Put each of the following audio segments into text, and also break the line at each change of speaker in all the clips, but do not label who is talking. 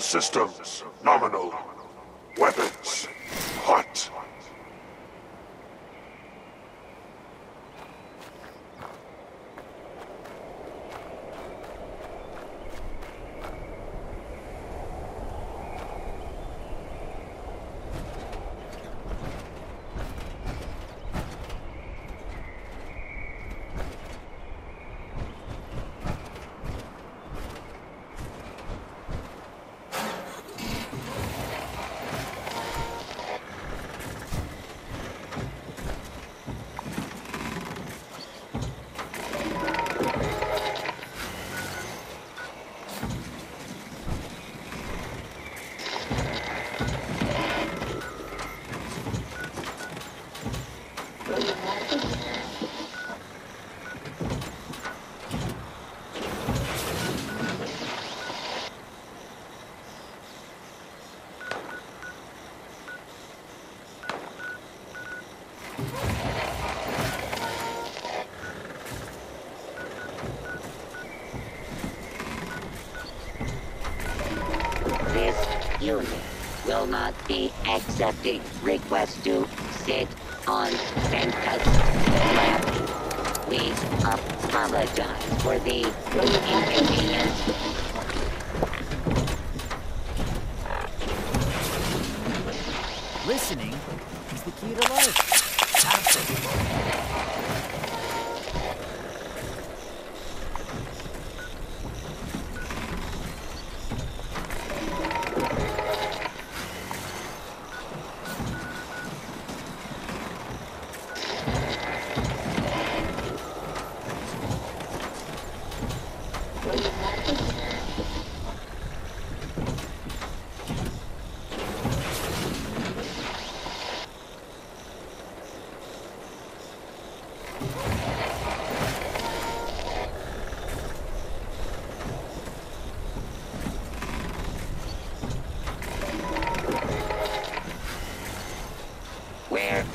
systems nominal. Weapons
unit will not be accepting requests to sit on Santa's lab. We apologize for the inconvenience.
Listening is the key to life. Absolutely.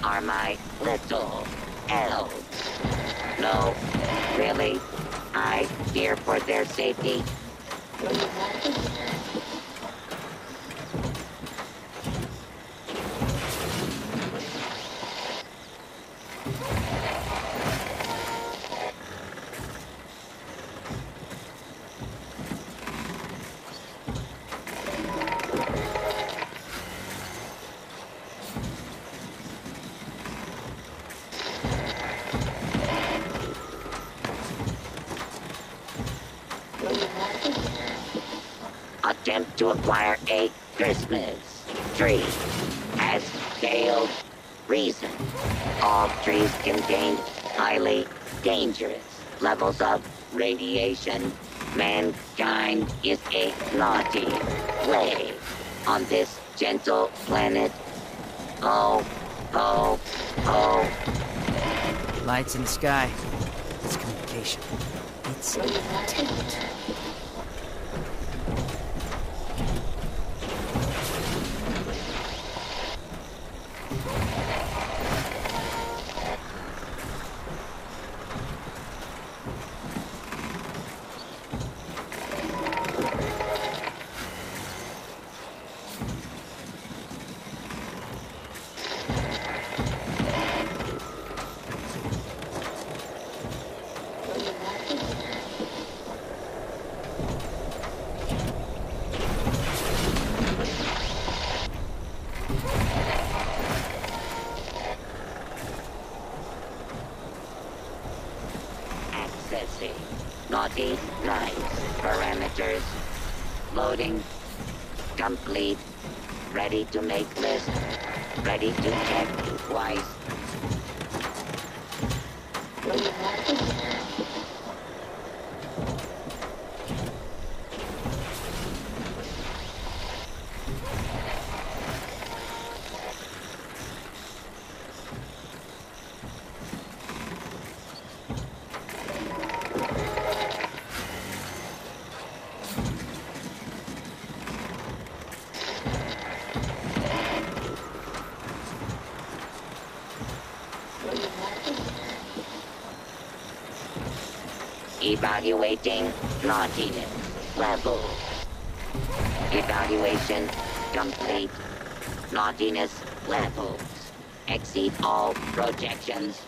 Are my little elves? No, really? I fear for their safety. To acquire a Christmas tree has failed. Reason. All trees contain highly dangerous levels of radiation. Mankind is a naughty play on this gentle planet. Oh, oh, oh.
Lights in the sky. It's communication. It's intent.
Naughty nice parameters. Loading. Complete. Ready to make list. Ready to check twice. Evaluating naughtiness level. Evaluation complete. Naughtiness levels exceed all projections.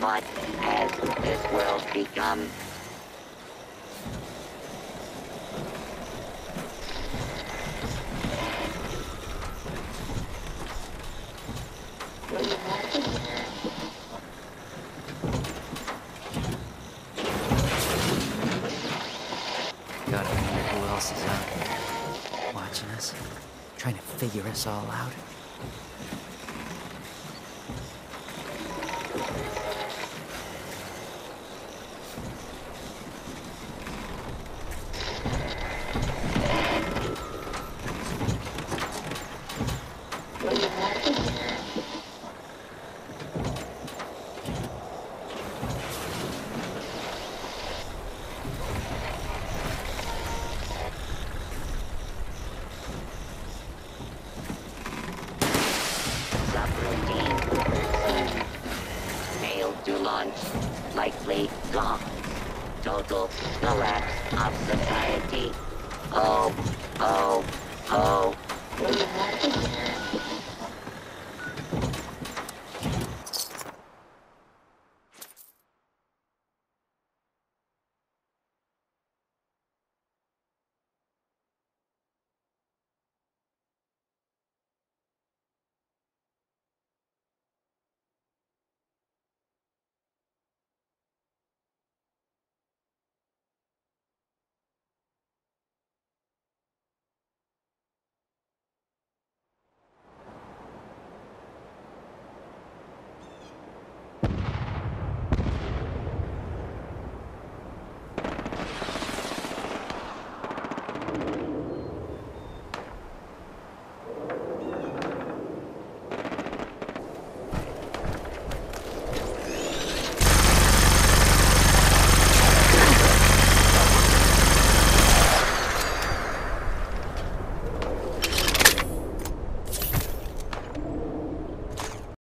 What has this world become?
Figure us all out.
Gone. Total collapse of society. Oh, oh, oh.